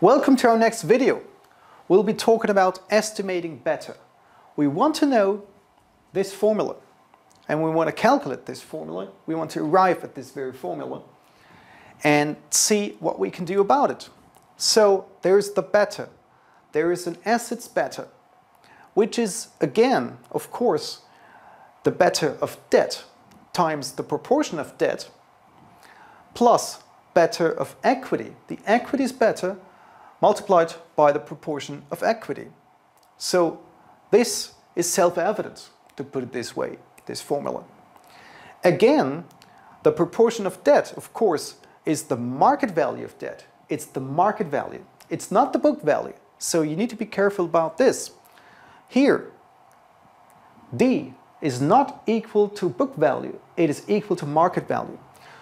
Welcome to our next video. We'll be talking about estimating beta. We want to know this formula and we want to calculate this formula. We want to arrive at this very formula and see what we can do about it. So there's the beta. There is an assets beta, which is again, of course, the beta of debt times the proportion of debt plus beta of equity. The equity is beta multiplied by the proportion of equity. So this is self-evident, to put it this way, this formula. Again, the proportion of debt, of course, is the market value of debt. It's the market value. It's not the book value. So you need to be careful about this. Here, D is not equal to book value. It is equal to market value.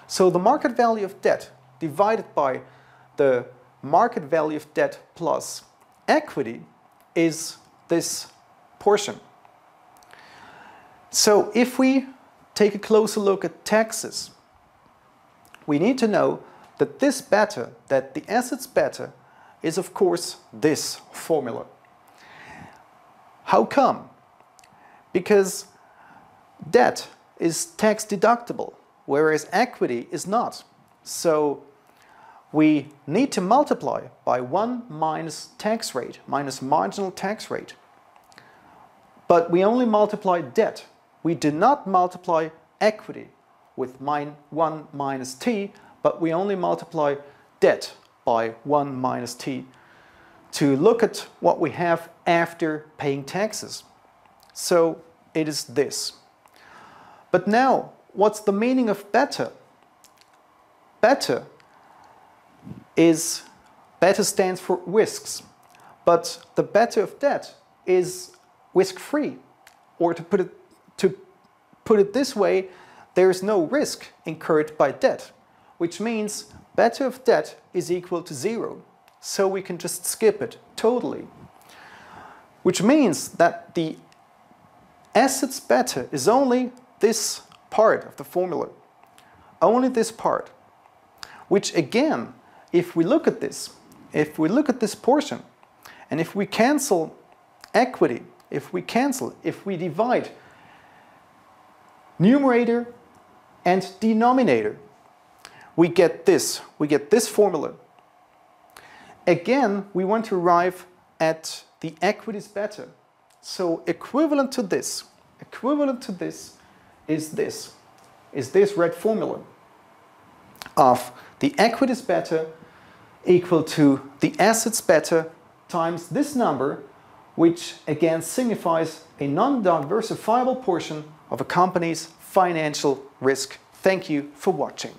So the market value of debt divided by the market value of debt plus equity is this portion. So if we take a closer look at taxes, we need to know that this beta, that the assets beta, is of course this formula. How come? Because debt is tax deductible, whereas equity is not. So we need to multiply by 1 minus tax rate, minus marginal tax rate. But we only multiply debt. We do not multiply equity with 1 minus t, but we only multiply debt by 1 minus t to look at what we have after paying taxes. So it is this. But now, what's the meaning of beta? Beta is, beta stands for risks, but the beta of debt is risk-free. Or to put, it, to put it this way, there is no risk incurred by debt, which means beta of debt is equal to zero. So we can just skip it totally. Which means that the assets beta is only this part of the formula. Only this part. Which again if we look at this, if we look at this portion, and if we cancel equity, if we cancel, if we divide numerator and denominator, we get this, we get this formula. Again, we want to arrive at the equities beta. So equivalent to this, equivalent to this is this, is this red formula of the equities beta equal to the assets beta times this number, which again signifies a non-diversifiable portion of a company's financial risk. Thank you for watching.